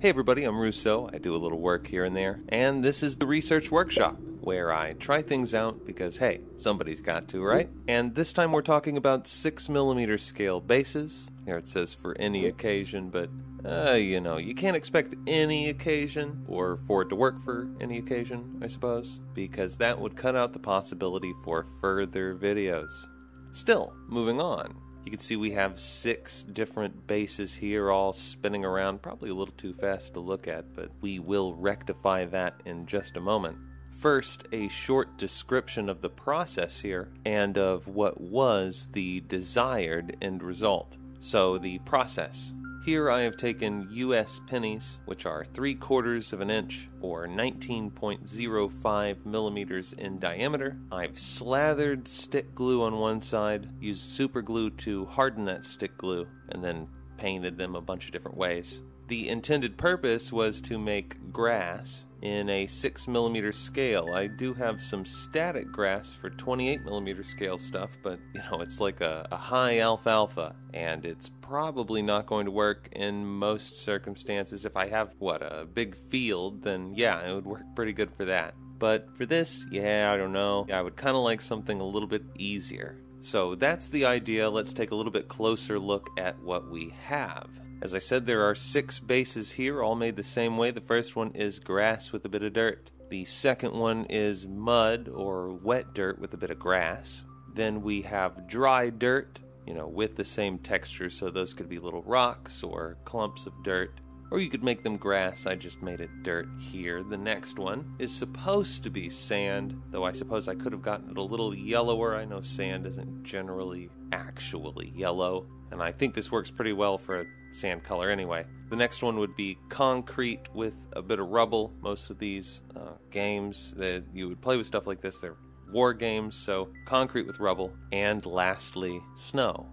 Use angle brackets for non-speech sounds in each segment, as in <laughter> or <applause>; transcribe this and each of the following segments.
Hey everybody, I'm Rouseau. I do a little work here and there, and this is the Research Workshop, where I try things out because hey, somebody's got to, right? And this time we're talking about 6mm scale bases. Here it says for any occasion, but uh, you know, you can't expect any occasion or for it to work for any occasion, I suppose, because that would cut out the possibility for further videos. Still, moving on. You can see we have six different bases here all spinning around, probably a little too fast to look at, but we will rectify that in just a moment. First, a short description of the process here and of what was the desired end result. So, the process. Here I have taken US pennies, which are 3 quarters of an inch or 19.05 millimeters in diameter. I've slathered stick glue on one side, used super glue to harden that stick glue, and then painted them a bunch of different ways. The intended purpose was to make grass in a 6 millimeter scale. I do have some static grass for 28 millimeter scale stuff, but you know, it's like a, a high alfalfa, and it's probably not going to work in most circumstances. If I have, what, a big field, then yeah, it would work pretty good for that. But for this, yeah, I don't know. I would kind of like something a little bit easier. So that's the idea. Let's take a little bit closer look at what we have. As I said, there are six bases here, all made the same way. The first one is grass with a bit of dirt. The second one is mud or wet dirt with a bit of grass. Then we have dry dirt, you know, with the same texture, so those could be little rocks or clumps of dirt. Or you could make them grass, I just made it dirt here. The next one is supposed to be sand, though I suppose I could have gotten it a little yellower. I know sand isn't generally actually yellow, and I think this works pretty well for a sand color anyway. The next one would be concrete with a bit of rubble. Most of these uh, games that you would play with stuff like this, they're war games, so concrete with rubble. And lastly, snow.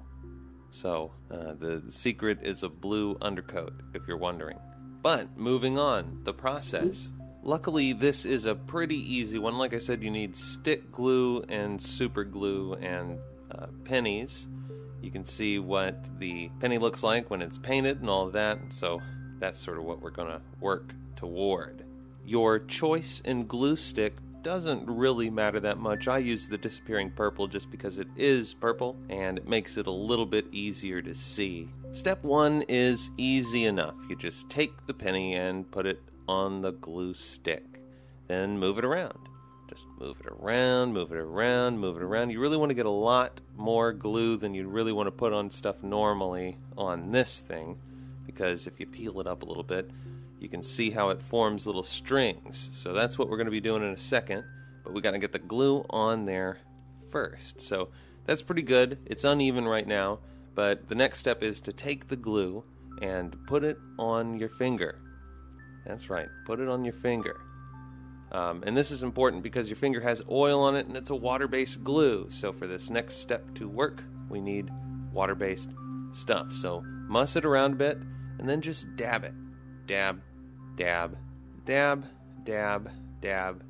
So uh, the secret is a blue undercoat, if you're wondering. But moving on, the process. Luckily, this is a pretty easy one. Like I said, you need stick glue and super glue and uh, pennies. You can see what the penny looks like when it's painted and all that. So that's sort of what we're going to work toward. Your choice in glue stick doesn't really matter that much. I use the disappearing purple just because it is purple and it makes it a little bit easier to see. Step one is easy enough. You just take the penny and put it on the glue stick, then move it around. Just move it around, move it around, move it around. You really want to get a lot more glue than you'd really want to put on stuff normally on this thing because if you peel it up a little bit, you can see how it forms little strings. So that's what we're going to be doing in a second, but we got to get the glue on there first. So that's pretty good. It's uneven right now, but the next step is to take the glue and put it on your finger. That's right, put it on your finger. Um, and this is important because your finger has oil on it and it's a water based glue. So for this next step to work, we need water based stuff. So muss it around a bit and then just dab it. Dab, dab, dab, dab, dab,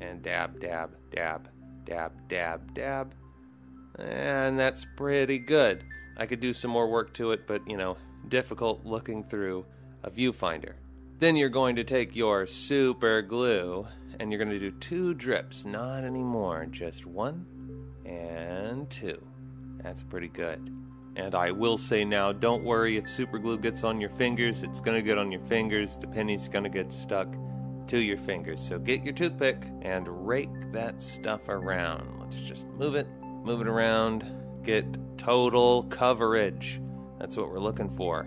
and dab, dab, dab, dab, dab, dab. And that's pretty good. I could do some more work to it, but you know, difficult looking through a viewfinder. Then you're going to take your super glue and you're going to do two drips, not anymore, just one and two. That's pretty good. And I will say now, don't worry if super glue gets on your fingers, it's to get on your fingers. The penny's to get stuck to your fingers. So get your toothpick and rake that stuff around. Let's just move it, move it around, get total coverage. That's what we're looking for.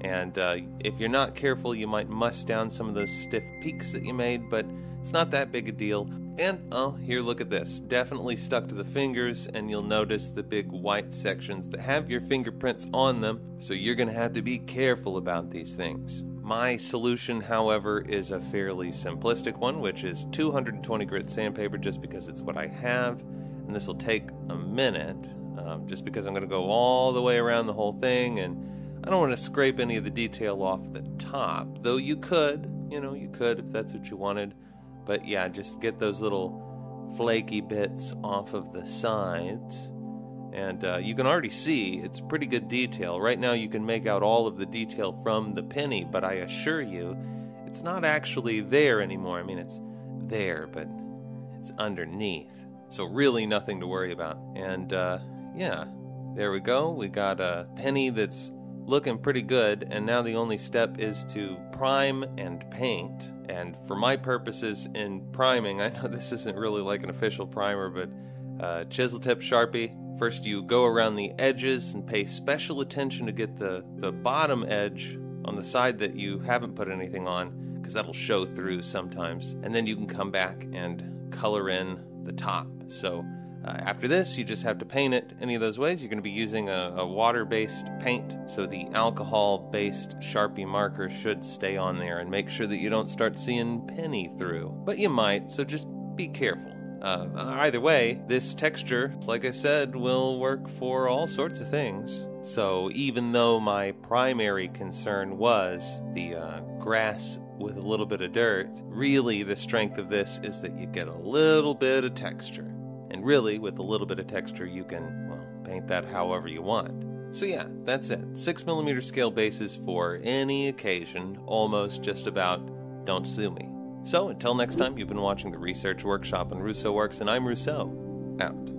And uh, if you're not careful, you might muss down some of those stiff peaks that you made, but it's not that big a deal. And oh, here, look at this. Definitely stuck to the fingers, and you'll notice the big white sections that have your fingerprints on them, so you're to have to be careful about these things. My solution, however, is a fairly simplistic one, which is 220 grit sandpaper just because it's what I have, and this will take a minute, um, just because I'm to go all the way around the whole thing and I don't want to scrape any of the detail off the top, though you could, you know, you could if that's what you wanted. But yeah, just get those little flaky bits off of the sides and uh, you can already see it's pretty good detail. Right now, you can make out all of the detail from the penny, but I assure you, it's not actually there anymore. I mean, it's there, but it's underneath. So, really, nothing to worry about. And uh, yeah, there we go. We got a penny that's looking pretty good, and now the only step is to prime and paint. And for my purposes in priming, <laughs> I know this isn't really like an official primer, but uh, chisel tip Sharpie. First, you go around the edges and pay special attention to get the, the bottom edge on the side that you haven't put anything on, because that'll show through sometimes. And then you can come back and color in the top. So uh, after this, you just have to paint it any of those ways. You're going to be using a, a water based paint, so the alcohol based Sharpie marker should stay on there and make sure that you don't start seeing penny through. But you might, so just be careful. Uh, either way, this texture, like I said, will work for all sorts of things. So even though my primary concern was the uh, grass with a little bit of dirt, really the strength of this is that you get a little bit of texture. And really, with a little bit of texture, you can, well, paint that however you want. So yeah, that's it. 6mm scale bases for any occasion, almost just about don't sue me. So until next time, you've been watching the Research Workshop on Rouseau Works, and I'm Rouseau. Out.